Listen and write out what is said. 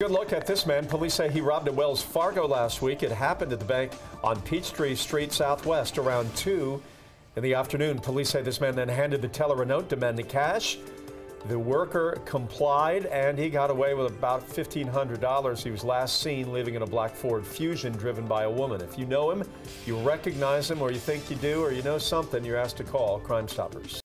Good look at this man. Police say he robbed a Wells Fargo last week. It happened at the bank on Peachtree Street Southwest around 2 in the afternoon. Police say this man then handed the teller a note demanding cash. The worker complied and he got away with about $1,500. He was last seen leaving in a black Ford Fusion driven by a woman. If you know him, you recognize him, or you think you do, or you know something, you're asked to call Crime Stoppers.